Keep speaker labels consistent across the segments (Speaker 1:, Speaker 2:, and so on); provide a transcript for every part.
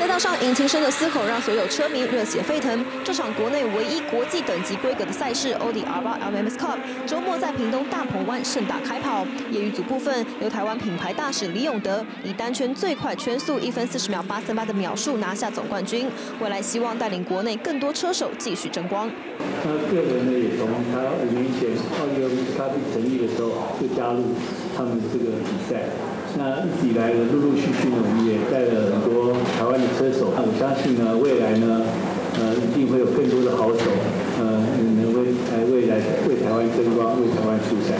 Speaker 1: 赛道上引擎声的嘶吼让所有车迷热血沸腾。这场国内唯一国际等级规格的赛事——欧迪 R8 LMS Cup，周末在屏东大鹏湾盛大开跑。业余组部分，由台湾品牌大使李永德以单圈最快圈速一分四十秒八三八的秒数拿下总冠军。未来希望带领国内更多车手继续争光。
Speaker 2: 他个人呢，也从他五年前奥迪 LMS Cup 成立的时候就加入他们这个比赛。那一直以来呢，陆陆续续呢，我们也带了很多台湾的车手。那我相信呢，未来呢，呃，一定会有更多的好手，呃，能为来未来为台湾争光，为台湾出赛。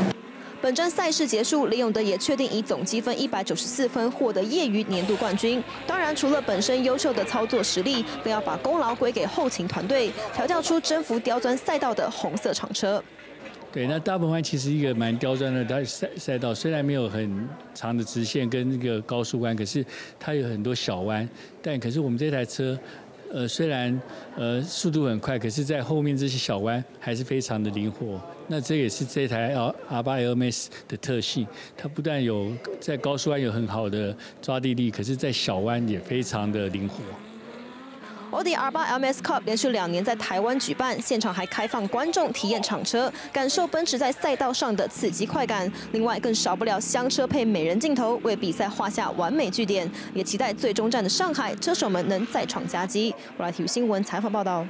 Speaker 1: 本站赛事结束，李永德也确定以总积分一百九十四分获得业余年度冠军。当然，除了本身优秀的操作实力，更要把功劳归给后勤团队，调教出征服刁钻赛道的红色厂车。
Speaker 3: 对，那大鹏湾其实一个蛮刁钻的它赛赛道，虽然没有很长的直线跟那个高速弯，可是它有很多小弯。但可是我们这台车，呃，虽然呃速度很快，可是在后面这些小弯还是非常的灵活。那这也是这台 R R 八 LMS 的特性，它不但有在高速弯有很好的抓地力，可是在小弯也非常的灵活。
Speaker 1: 奥迪 R8 LMS Cup 连续两年在台湾举办，现场还开放观众体验厂车，感受奔驰在赛道上的刺激快感。另外，更少不了香车配美人镜头，为比赛画下完美句点。也期待最终站的上海车手们能再创佳绩。我来体育新闻采访报道。